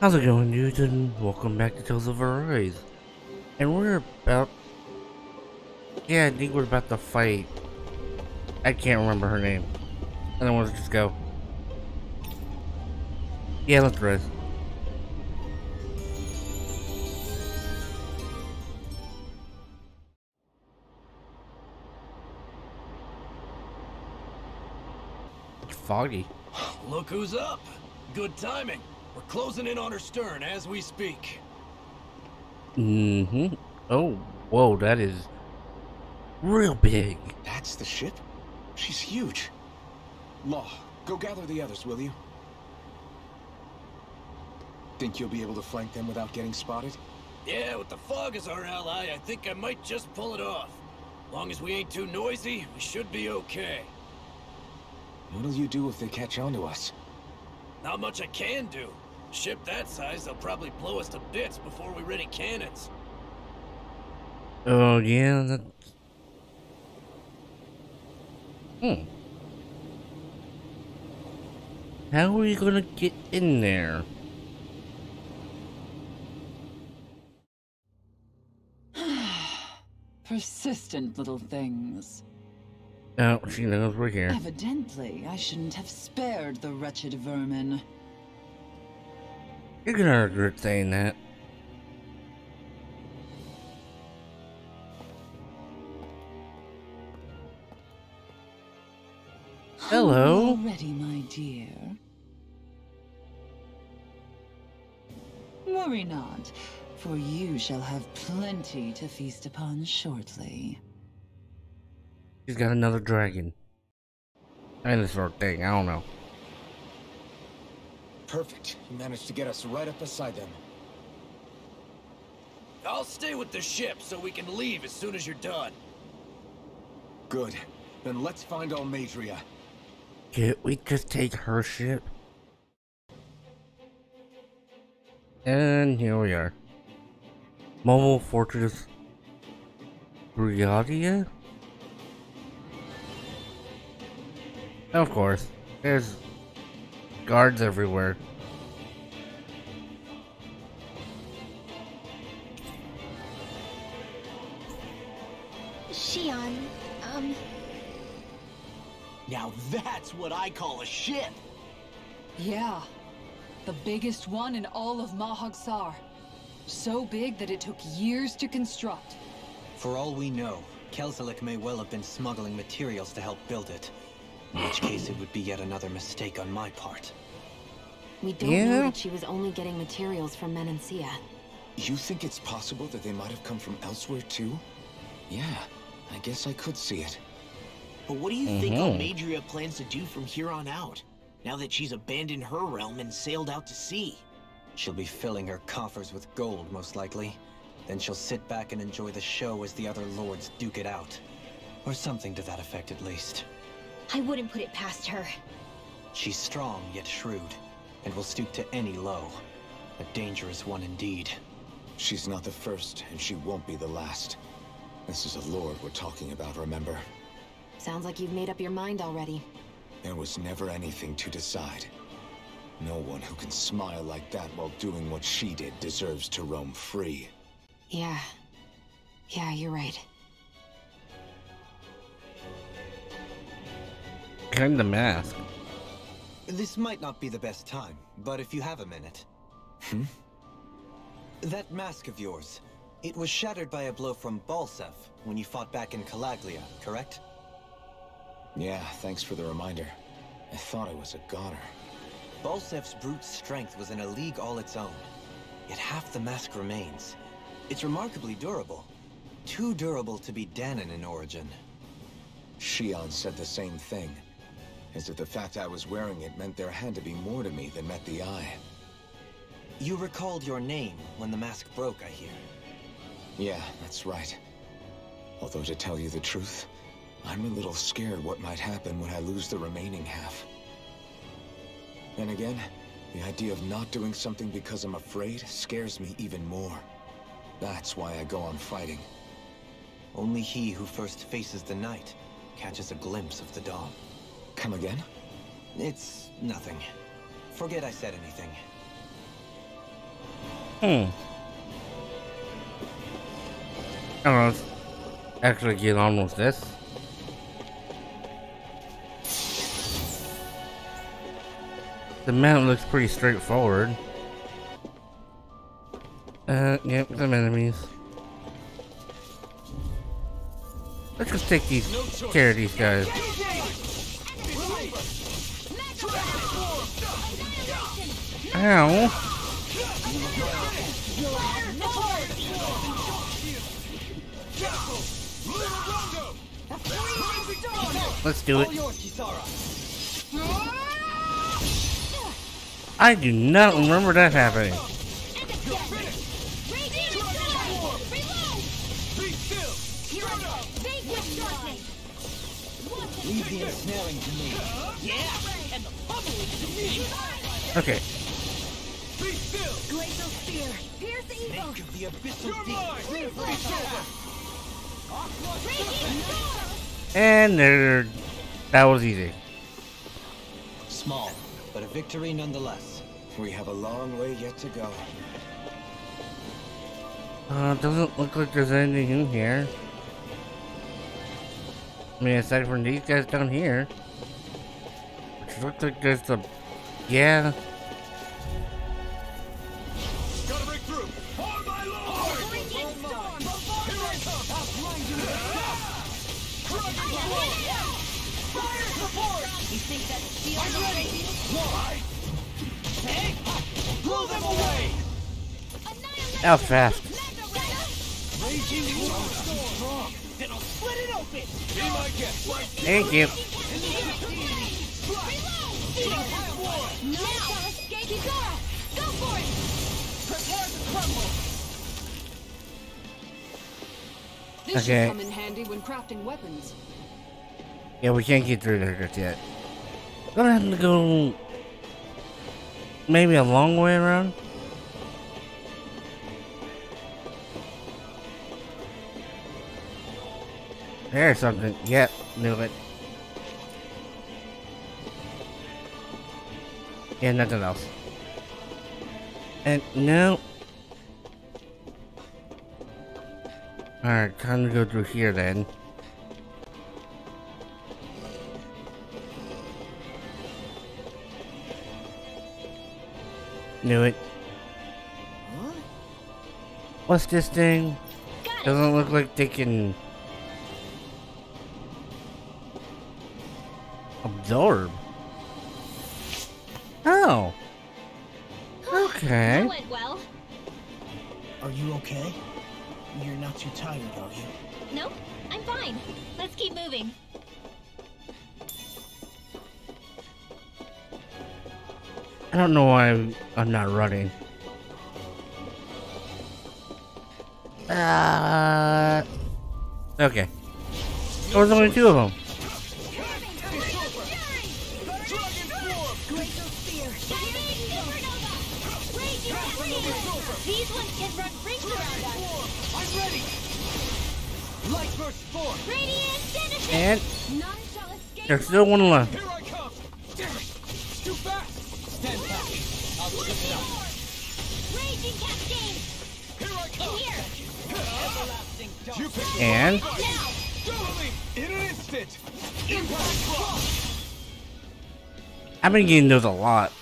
How's it going, and welcome back to Tales of Arise. And we're about... Yeah, I think we're about to fight... I can't remember her name. And then we'll just go. Yeah, let's. It's foggy. Look who's up. Good timing. We're closing in on her stern as we speak. Mm-hmm. Oh, whoa, that is real big. That's the ship? She's huge. Law, go gather the others, will you? Think you'll be able to flank them without getting spotted? Yeah, with the fog as our ally, I think I might just pull it off. Long as we ain't too noisy, we should be okay. What'll you do if they catch on to us? Not much I can do. Ship that size, they'll probably blow us to bits before we ready cannons. Oh, yeah, that... Hmm. How are we gonna get in there? Persistent little things. Oh, she knows we're here. Evidently, I shouldn't have spared the wretched vermin. You're gonna regret saying that. Hello. Already, my dear. Worry not, for you shall have plenty to feast upon shortly. She's got another dragon. And this sort of thing, I don't know. Perfect. You managed to get us right up beside them. I'll stay with the ship so we can leave as soon as you're done. Good. Then let's find Almeidrea. Can't we just take her ship? And here we are. Momo Fortress Briadia? Of course. There's guards everywhere. Shionne, um, Now that's what I call a ship. Yeah, the biggest one in all of Mahag Saar. So big that it took years to construct. For all we know, Kelsenik may well have been smuggling materials to help build it. In which case it would be yet another mistake on my part. we don't Yeah. know that she was only getting materials from Menancia. You think it's possible that they might have come from elsewhere too? Yeah, I guess I could see it. But what do you think Mhm. Almeidrea plans to do from here on out? Now that she's abandoned her realm and sailed out to sea? She'll be filling her coffers with gold, most likely. Then she'll sit back and enjoy the show as the other lords duke it out. Or something to that effect, at least. I wouldn't put it past her. She's strong, yet shrewd, and will stoop to any low. A dangerous one indeed. She's not the first, and she won't be the last. This is a lord we're talking about, remember? Sounds like you've made up your mind already. There was never anything to decide. No one who can smile like that while doing what she did deserves to roam free. Yeah. Yeah, you're right. Kind of mask. This might not be the best time, but if you have a minute. Hmm? That mask of yours, it was shattered by a blow from Balseph when you fought back in Calaglia, correct? Yeah, thanks for the reminder. I thought I was a goner. Balseph's brute strength was in a league all its own. Yet half the mask remains. It's remarkably durable. Too durable to be Dahnan in origin. Shionne said the same thing. As if the fact I was wearing it meant there had to be more to me than met the eye. You recalled your name when the mask broke, I hear. Yeah, that's right. Although to tell you the truth, I'm a little scared what might happen when I lose the remaining half. Then again, the idea of not doing something because I'm afraid scares me even more. That's why I go on fighting. Only he who first faces the night catches a glimpse of the dawn. Come again? It's nothing. Forget I said anything. Hmm. I don't. Actually get on with this. The map looks pretty straightforward. Uh, yep, some enemies. Let's just take these, care of these guys. Ow. Let's do it. I do not remember that happening. Leave the ensnaring to me. Okay. Glacial spear. Pierce evil. Of the abyssal deep. And there. That was easy. Small, but a victory nonetheless. We have a long way yet to go. Uh, doesn't look like there's anything in here. I mean, aside from these guys down here. Which looks like there's the... Yeah. It! Prepare to crumble! This Okay. should come in handy when crafting weapons. Yeah, we can't get through there just yet. Gonna have to go... Maybe a long way around? There's something. Yep, knew it. Yeah, nothing else. And no. Alright, time to go through here then. Knew it. What's this thing? Doesn't look like they can absorb. Oh. Okay. went well. Are you okay? You're not too tired, are you? Nope, I'm fine. Let's keep moving. I don't know why I'm, I'm not running. Uh. Okay. There was only two of them. These ones can run rings around us. I'm ready! Light burst forth! Radiant Genesis! And None shall escape. there's still one left. Here I come! Too fast! Stand back! I'll split it up! Raging Cascade! Here I In come! here! Everlasting dark! You pick And Now! Totally! In an instant! Impact block! I've been getting those a lot.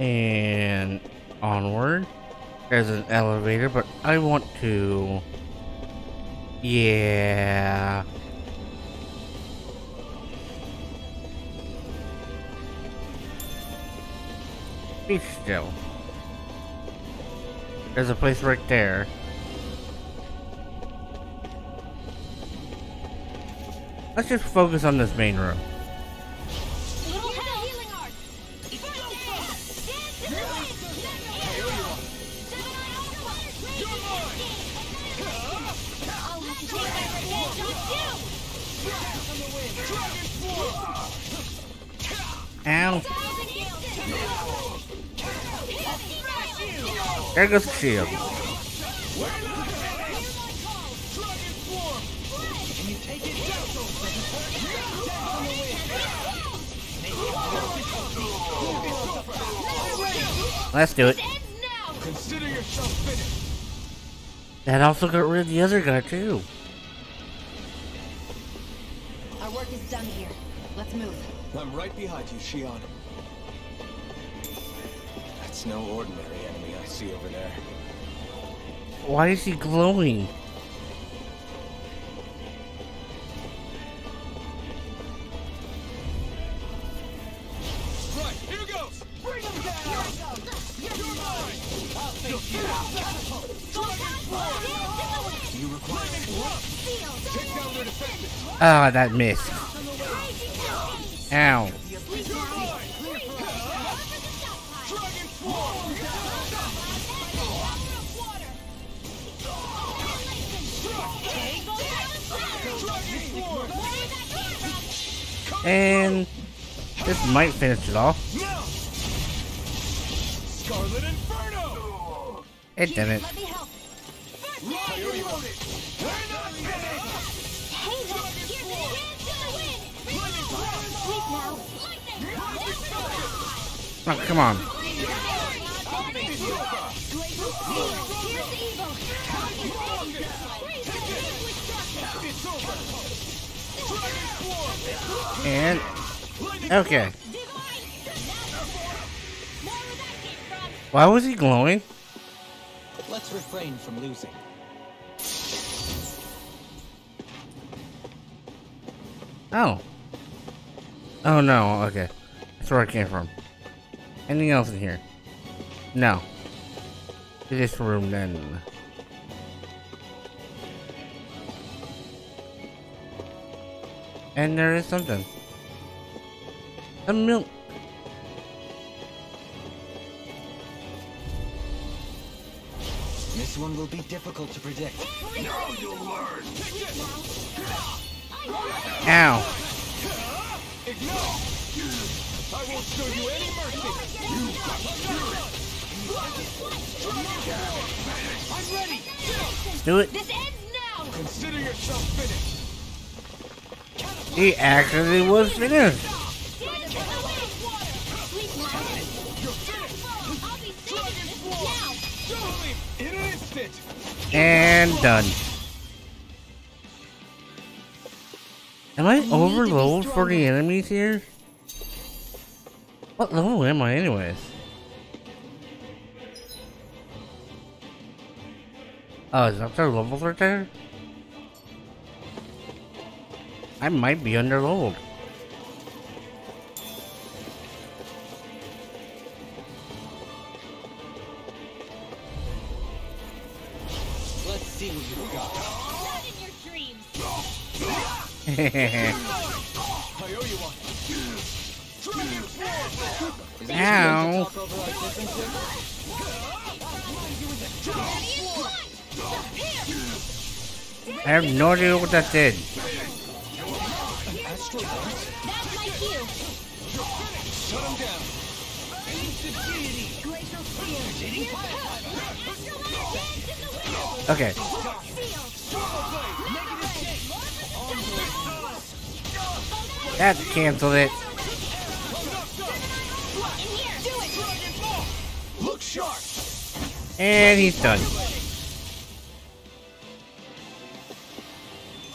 And onward. There's an elevator, but I want to. Yeah. Be still. There's a place right there. Let's just focus on this main room. Ow. There goes the shield. Let's do it. That also got rid of the other guy too. Our work is done here. Let's move. I'm right behind you, Shionne. That's no ordinary enemy I see over there. Why is he glowing? Right, here goes! Bring him down! You're mine! I'll face you! You require Take down their defenses! Ah, that missed. Ow. And this might finish it off. Scarlet Inferno! It didn't. Oh, come on. Here's the evil. It's over! And okay. Why was he glowing? Let's refrain from losing. Oh. Oh no, okay. That's where I came from. Anything else in here? No. This room then. And there is something. A milk. This one will be difficult to predict. No, you learn. Ow. I won't show you any mercy! You got I'm ready! Do it. This ends now. Consider yourself finished! He actually was finished. Hands to the wind. Sleep now. You're finished! I'll be saving this now. Don't leave! In an instant! And done. Am I need to be overload for the enemies here? What level am I anyways? Oh, is that their levels right there? I might be under leveled. Let's see what you've got. Not in your dreams. Ow. I have no idea what that did. Okay. That canceled it. And he's done.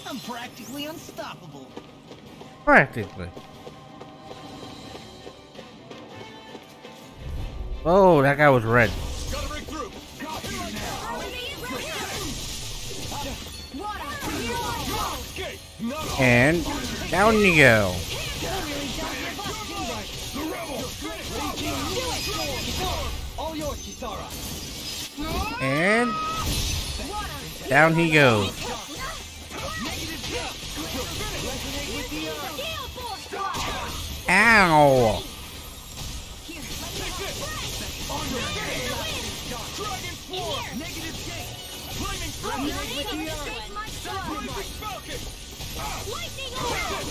I'm practically unstoppable. Practically. Oh, that guy was red. Gotta break through! Escape! Not And down you go. Down he goes. Ow!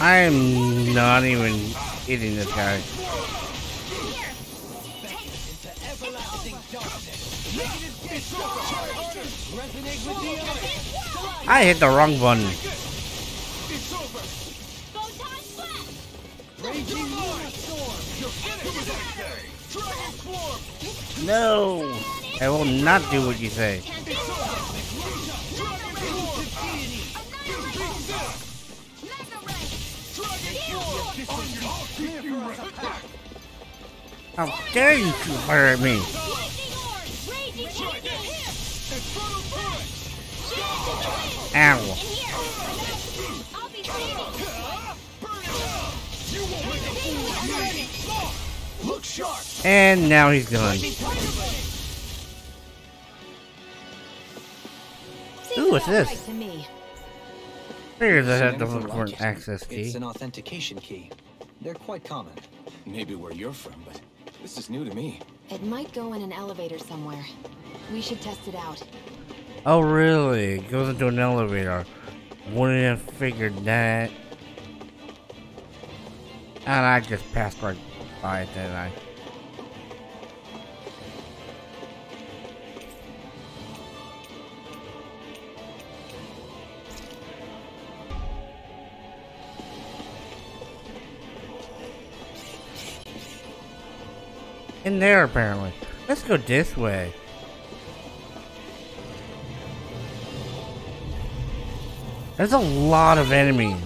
I'm not even hitting this guy. I hit the wrong button. No! I will not do what you say. How dare you hurt me? And now he's gone. Ooh, what's this? Figures I have to Anything look for an access key. It's an authentication key. They're quite common. Maybe where you're from, but this is new to me. It might go in an elevator somewhere. We should test it out. Oh, really? It goes into an elevator. Wouldn't have figured that. And I just passed right by it, didn't I? In there, apparently. Let's go this way. There's a lot of enemies.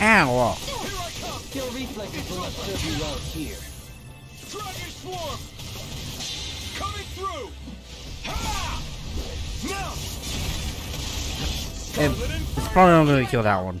Ow! Reflexes will not serve you well here. Swarm! Coming through! Ha! Now! It, it's probably not gonna kill that one.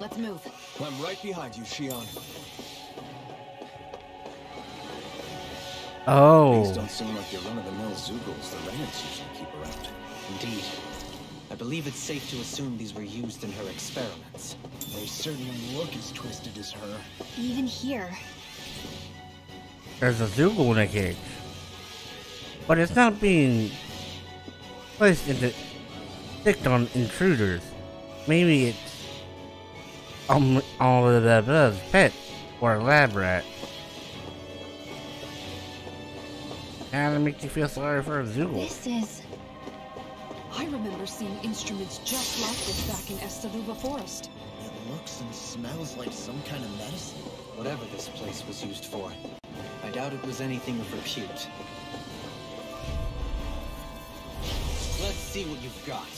Let's move. I'm right behind you, Shionne. These Oh. don't seem like your run-of-the-mill Zeugles the Renans usually keep around. Indeed. I believe it's safe to assume these were used in her experiments. They certainly look as twisted as her. Even here. There's a Zeugle in a cage. But it's not being placed into sticked on intruders. Maybe it's um all of the buzz pet or a lab rat. And it make you feel sorry for a Zeugle. This is. I remember seeing instruments just like this back in Estaluva Forest. It looks and smells like some kind of medicine. Whatever this place was used for, I doubt it was anything of repute. Let's see what you've got.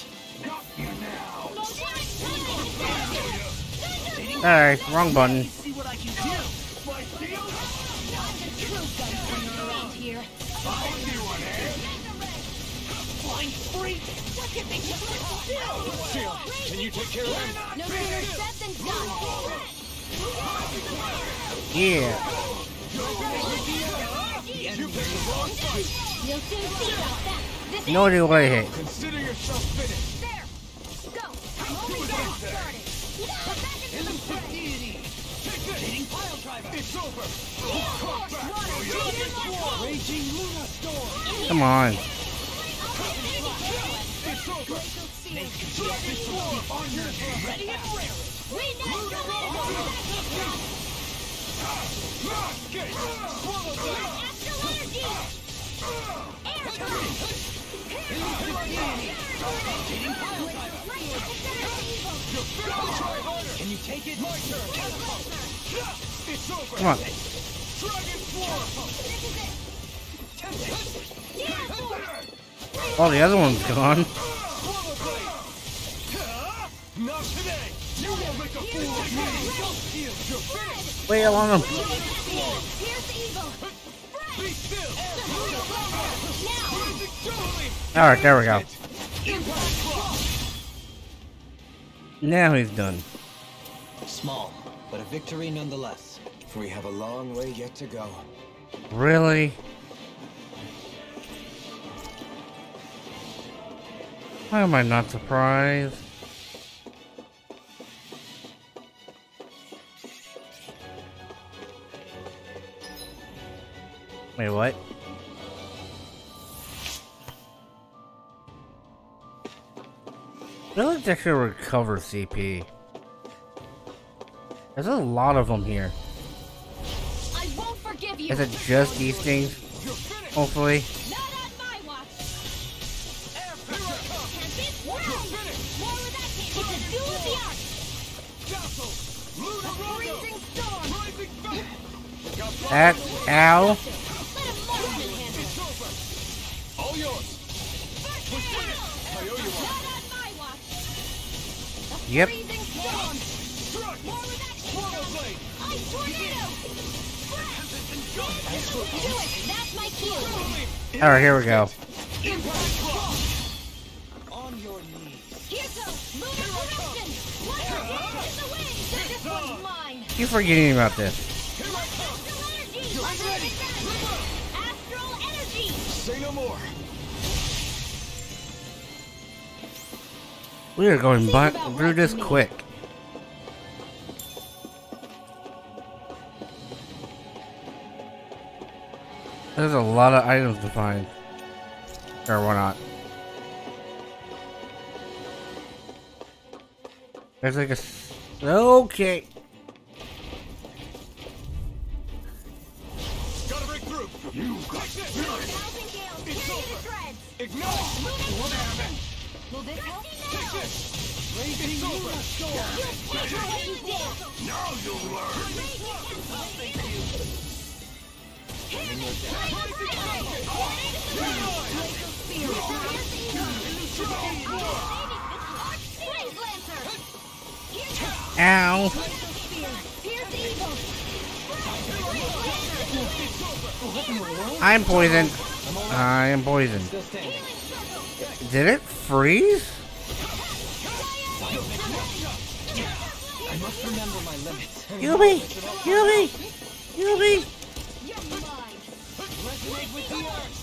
Alright, wrong button. See what I can do. Around here. Flying freak! What did they just do? Shionne, can you take care of them? No sooner said than done! Yeah. You'll soon see about that! This No idea what I hit. Consider yourself finished. There! Go! It's over. Come on. Ready and raring! We Get swallow that. Astral energy! Air current! Can you take it? My turn! It's over. Come on. Dragon Swarm. All oh, the other one's gone. Swallow blade. Not today. You won't make a fool of me. You're finished. Wait, I want him. Here's evil! Be still. Now! Rising Jubilee. Alright, there we go. Now he's done. Small, but a victory nonetheless. For we have a long way yet to go. Really? Why am I not surprised? Wait, what? Like they should recover CP. There's a lot of them here. I won't forgive you. Is it just these things? Hopefully. Not on the wind. This one's mine. Keep forgetting about this. Astral energy. Astral energy. Say no more. We are going by through this quick. There's a lot of items to find. Or why not? There's like a... s- Okay. Now learn. Ow. I'm poisoned. I am poisoned. Did it freeze? I must remember my limits. Yubi! Yubi! Yubi! Resonate with the earth.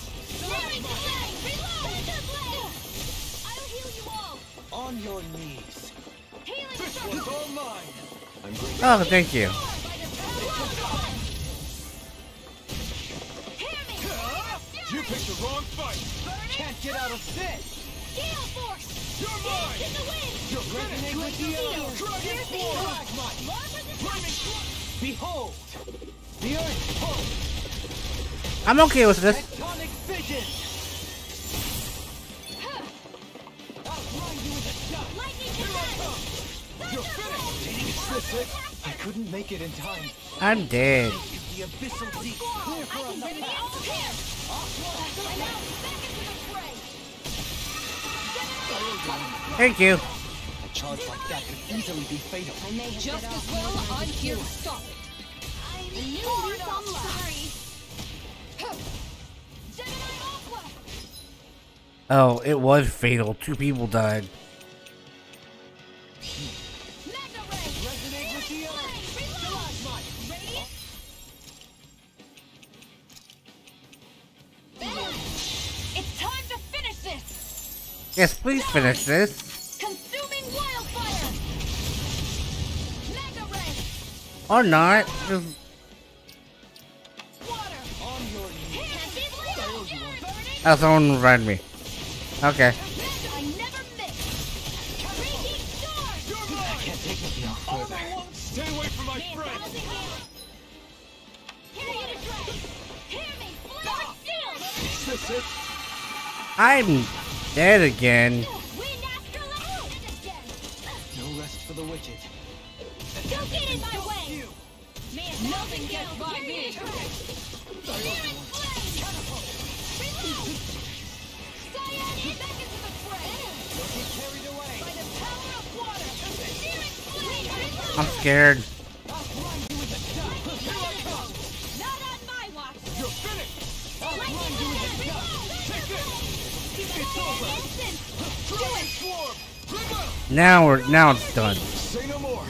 On your knees. This one's all mine. Oh, thank you. You I'm okay with this. Tectonic vision. Outline you with a shot. Lightning to You're finished. I couldn't make it in time. I'm dead. The abyssal deep. I can get here! I'm out! Back into the fray! Thank you. A charge like that could easily be fatal. Just as well, I'm here Oh, it was fatal. Two people died. Magna Ray! Resonate with the earth. Reload! Radiant! It's time to finish this! Yes, please finish this. Consuming wildfire! Magna Ray! Or not. Just Water! On your knees. Can't be bleeding! Burning! oh, someone revived me. Okay. I'm dead again. scared. Now we're now it's done. Say no more.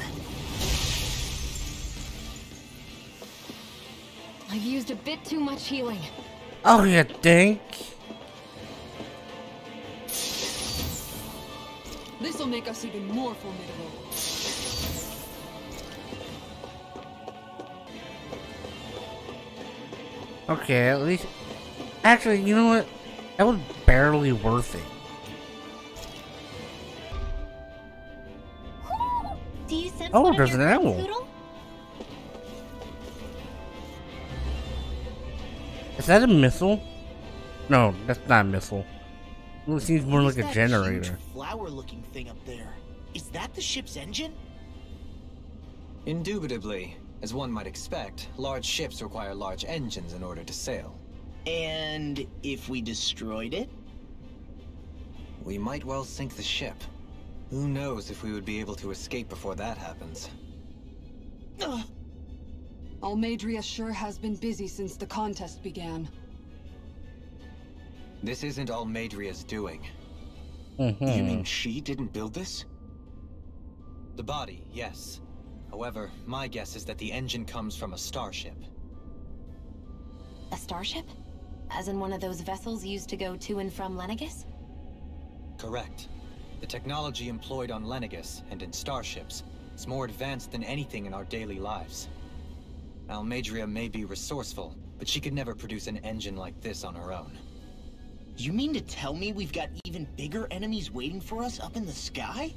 I've used a bit too much healing. Oh, you think? Okay, at least... Actually, you know what? That was barely worth it. Do you sense Oh, one there's an friends, owl. Poodle? Is that a missile? No, that's not a missile. Well, it seems more What like is a that generator. huge Flower-looking thing up there. Is that the ship's engine? Indubitably. As one might expect, large ships require large engines in order to sail. And if we destroyed it? We might well sink the ship. Who knows if we would be able to escape before that happens. Ugh. Almeidrea sure has been busy since the contest began. This isn't Almeidrea's doing. Mm-hmm. You mean she didn't build this? The body, yes. However, my guess is that the engine comes from a starship. A starship? As in one of those vessels used to go to and from Lenegis? Correct. The technology employed on Lenegis and in starships is more advanced than anything in our daily lives. Almeidrea may be resourceful, but she could never produce an engine like this on her own. You mean to tell me we've got even bigger enemies waiting for us up in the sky?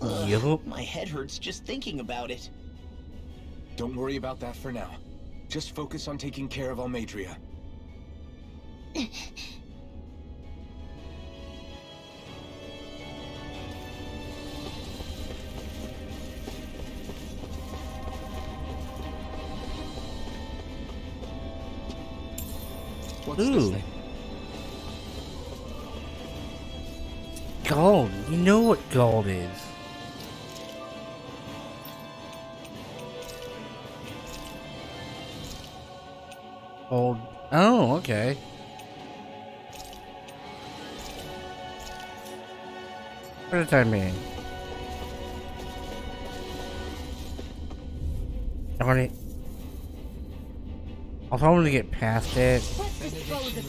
Ugh, Yup. My head hurts just thinking about it. Don't worry about that for now. Just focus on taking care of Almeidrea. What's this thing? Gold. You know what gold is. Okay. For the time being. Darn it. I was hoping to get past it. Let's dispose of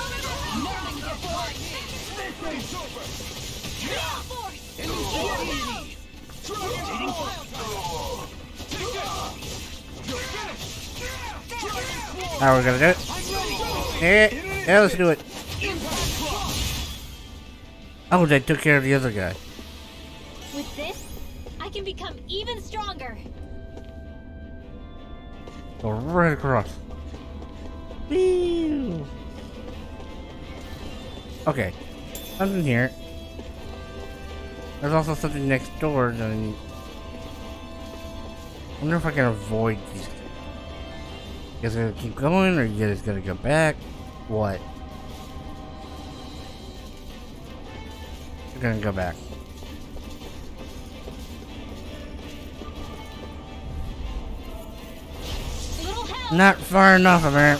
now we're gonna do it. Yeah, yeah, let's do it. Oh, they took care of the other guy. With this, I can become even stronger. Go right across. Okay, something here. There's also something next door that I need. I wonder if I can avoid these. You guys gonna keep going, or you guys gonna go back? What? You're gonna go back. Not far enough, man.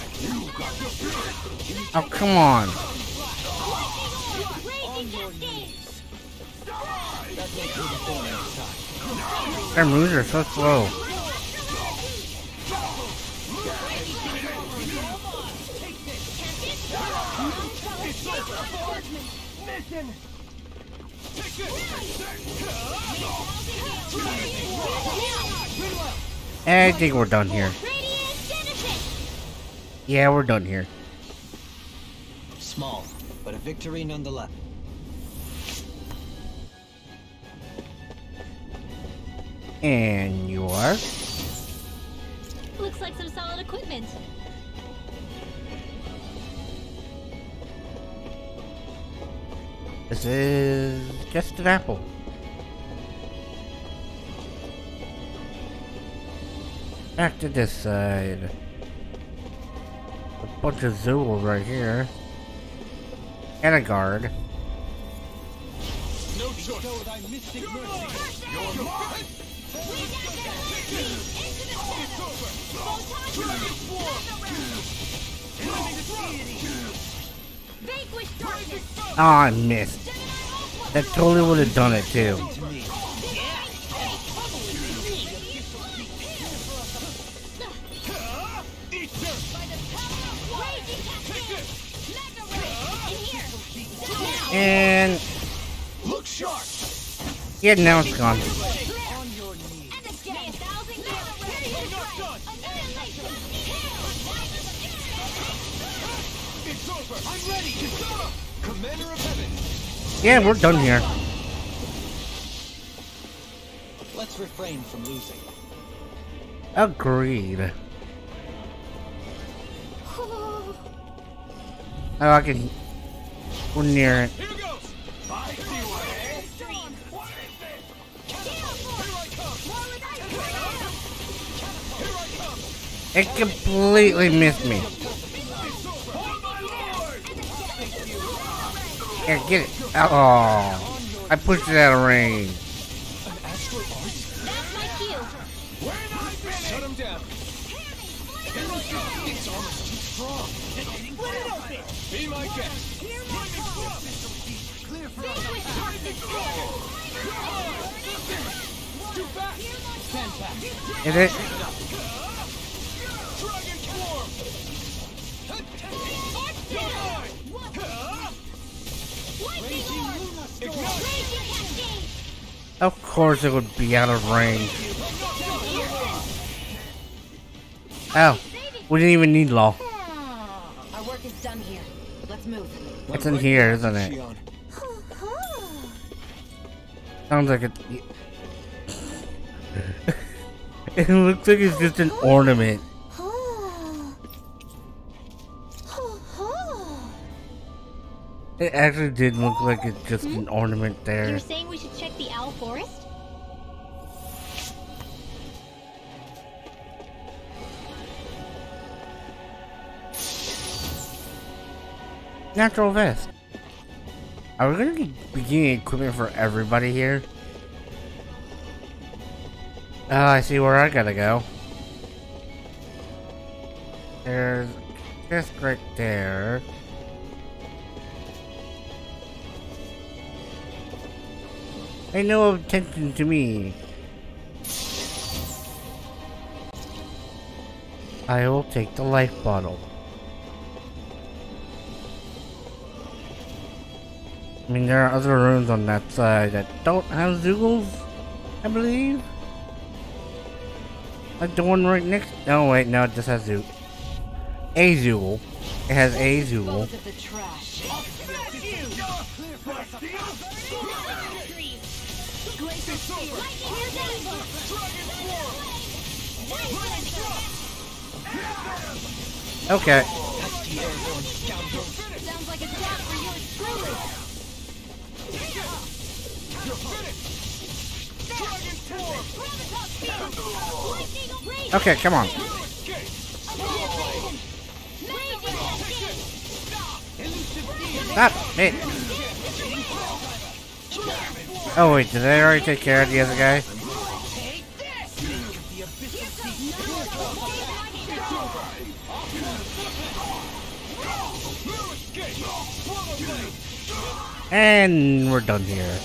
Oh, come on. Their moves are so slow. Eh, I think we're done here. Yeah, we're done here. Small, but a victory nonetheless. And you are? Looks like some solid equipment. This is just an apple. Back to this side. A bunch of Zools right here. And a guard. No choice. You're mine. Vanquish darkness! Oh, I missed. That totally would have done it too. And Look sharp. yeah, now it's gone. Yeah, we're done here. Let's refrain from losing. Agreed. Oh, I can. We're near it. Here goes. I see what it is. What is this? Here I come. Here I come. It completely missed me. Yeah, get it. Oh, I pushed it out of range. We're not course it would be out of range. Oh, we didn't even need law. Our work is done here. Let's move. It's in here, isn't it? Sounds like it. it looks like it's just an ornament. It actually did look like it's just an ornament there. You're saying we should check the owl forest? Natural vest. Are we gonna be getting equipment for everybody here? Oh, I see where I gotta go. There's this right there. Pay no attention to me. I will take the life bottle. I mean, there are other rooms on that side that don't have Zeugles, I believe. Like the one right next. Oh wait, no, it just has. A Zeugle. It has a Zeugle. Okay. Okay, come on. Stop it. Oh wait, did I already take care of the other guy? And we're done here.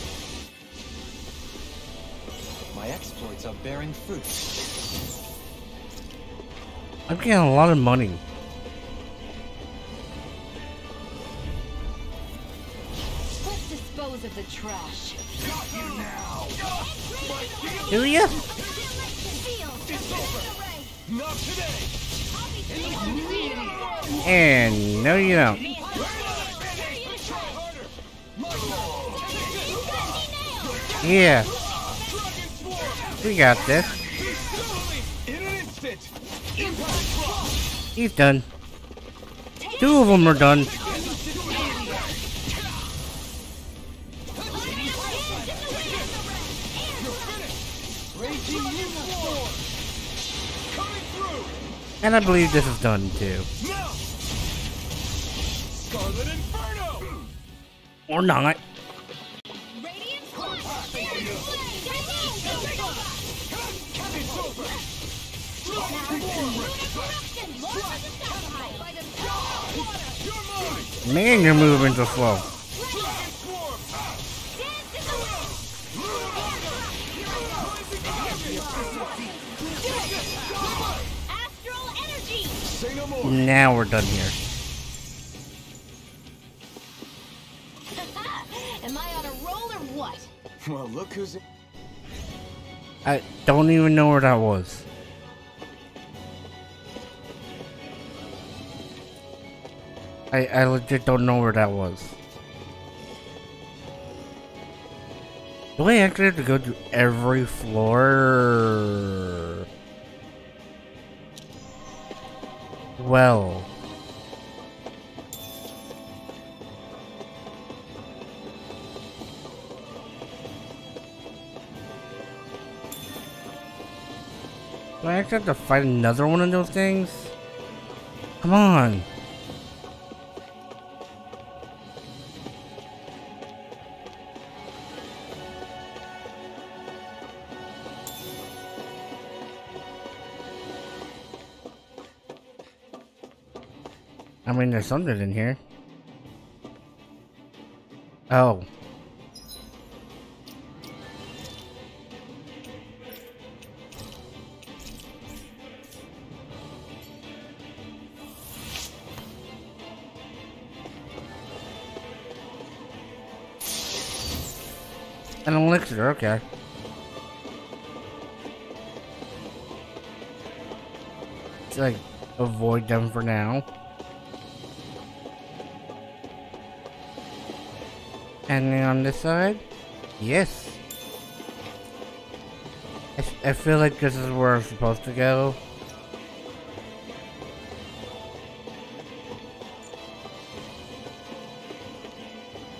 My exploits are bearing fruit. I'm getting a lot of money. Let's dispose of the trash. Got you now. Do ya? Not today. And no you don't. Yeah. We got this. He's done. Two of them are done. And I believe this is done too. Now. Scarlet Inferno! Or not. Radiant Flash! Radiant Flame! It's over! Corruption! Lord of the Stockpile! By the power of water! You're! Man, you're moving too slow. Dragon Swarm! Dance in the wind! Astral Energy! Say no more! Now we're done here. Well, look who's. I don't even know where that was. I, I legit don't know where that was. Do I actually have to go to every floor? Well. Do I actually have to fight another one of those things? Come on. I mean, there's something in here. Oh. An elixir, okay. Should I avoid them for now? Anything on this side? Yes. I, I feel like this is where I'm supposed to go.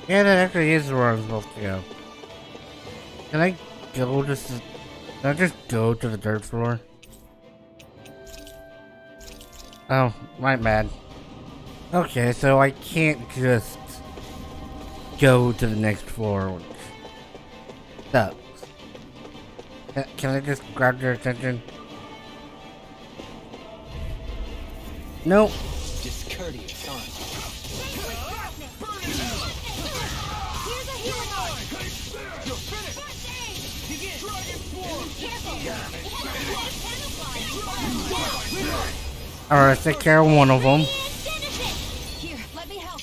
Yeah, that actually is where I'm supposed to go. Can I go just? Can I just go to the dirt floor? Oh, my bad. Okay, so I can't just go to the next floor. Sucks. Uh, Can I just grab their attention? Nope. Alright, take care of one of them. Finish it! Here, let me help.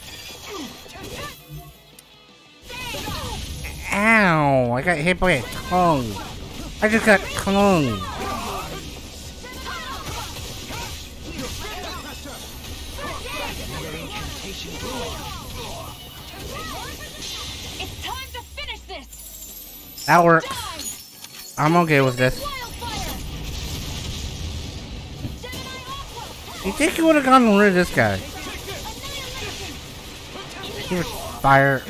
Ow! I got hit by a tongue. I just got tongue. It's time to finish this! That works. I'm okay with this. You think you would have gotten rid of this guy? He was fire.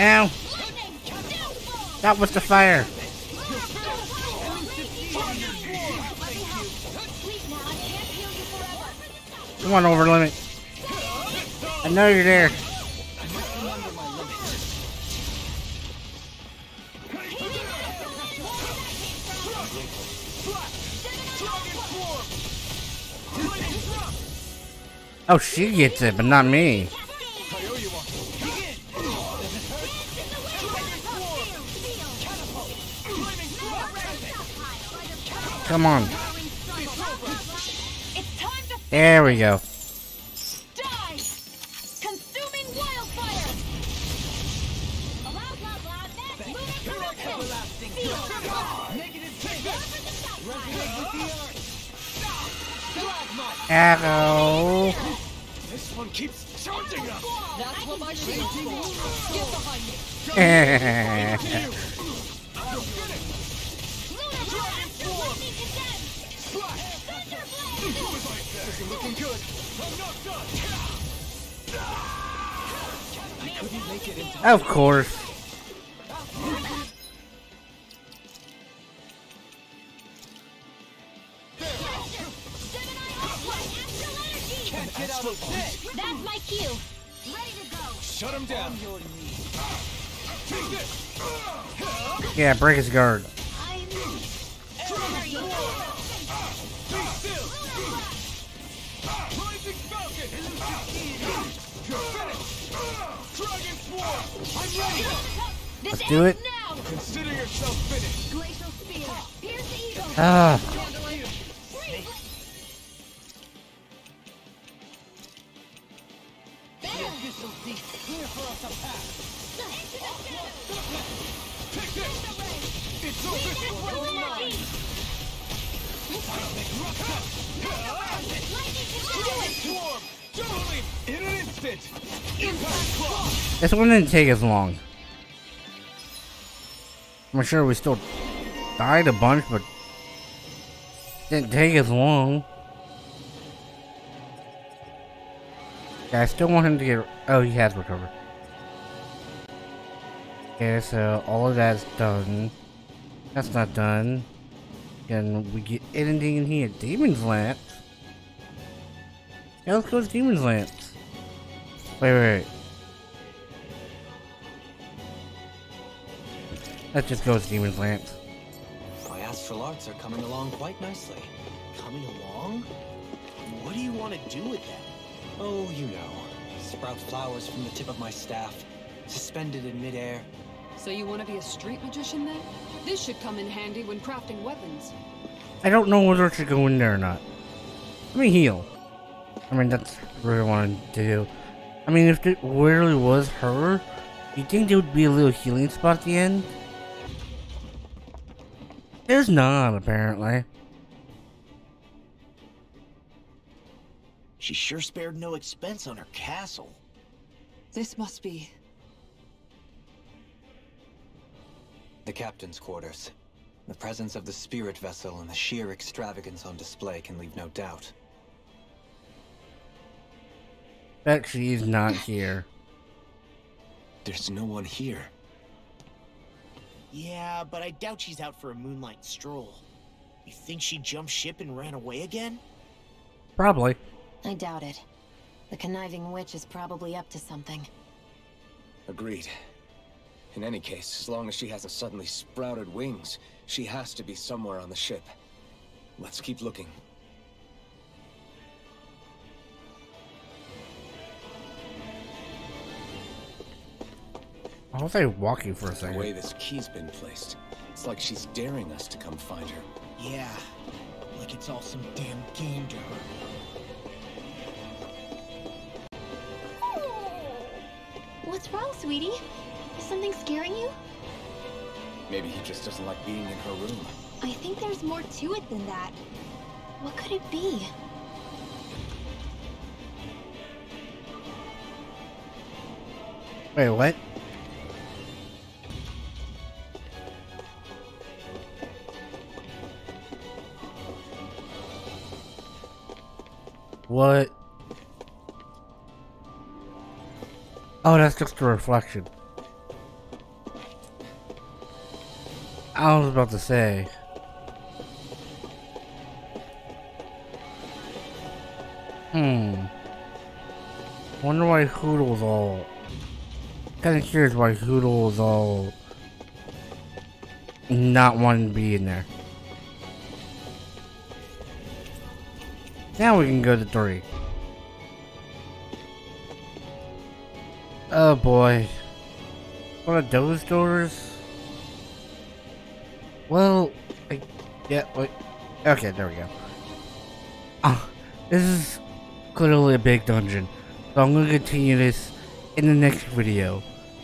Ow! That was the fire. Come on, over limit. I know you're there. Oh, she gets it, but not me. Come on. It's time to There we go. Arrow. This one keeps charging us! That's what my shield's for! Get behind me! Is looking good! I'm not done! Of course. Yeah, break his guard. I'm... Rising Falcon. You're this one didn't take as long. I'm sure we still died a bunch, but didn't take as long. Yeah, I still want him to get. Oh, he has recovered. Okay, so all of that's done. That's not done. Can we get anything in here? Demon's Lance? Yeah, let's go to Demon's Lance. Wait, wait, wait. Let's just goes to Demon's Lance. My astral arts are coming along quite nicely. Coming along? What do you want to do with them? Oh, you know. Sprout flowers from the tip of my staff, suspended in midair. So you want to be a street magician then? This should come in handy when crafting weapons. I don't know whether I should go in there or not. Let me heal. I mean, that's what I wanted to do. I mean, if it really was her, you think there would be a little healing spot at the end? There's not, apparently. She sure spared no expense on her castle. This must be... The captain's quarters. The presence of the spirit vessel and the sheer extravagance on display can leave no doubt. Bet she's not here. There's no one here. Yeah, but I doubt she's out for a moonlight stroll. You think she jumped ship and ran away again? Probably. I doubt it. The conniving witch is probably up to something. Agreed. In any case, as long as she hasn't suddenly sprouted wings, she has to be somewhere on the ship. Let's keep looking. I was like walking for a The way this key's been placed, it's like she's daring us to come find her. Yeah, like it's all some damn game to her. What's wrong, sweetie? Is something scaring you? Maybe he just doesn't like being in her room. I think there's more to it than that. What could it be? Wait, what? What? Oh, that's just a reflection. I was about to say. Hmm. Wonder why Hootle's all. Kinda curious why Hootle's all. Not wanting to be in there. Now we can go to three. Oh boy. One of those doors? Well, I, yeah, wait. Okay, there we go. Ah, this is clearly a big dungeon. So I'm gonna continue this in the next video.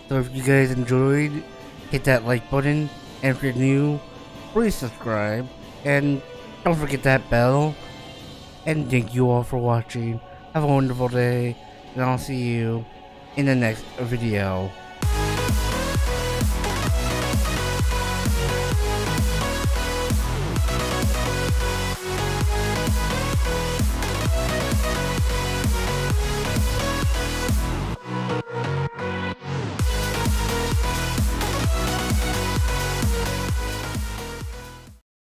So if you guys enjoyed, hit that like button. And if you're new, please subscribe. And don't forget that bell. And thank you all for watching. Have a wonderful day. And I'll see you in the next video.